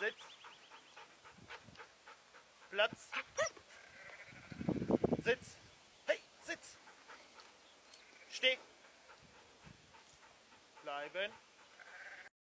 Sitz. Platz. Sitz. Hey, Sitz. Steh. Bleiben.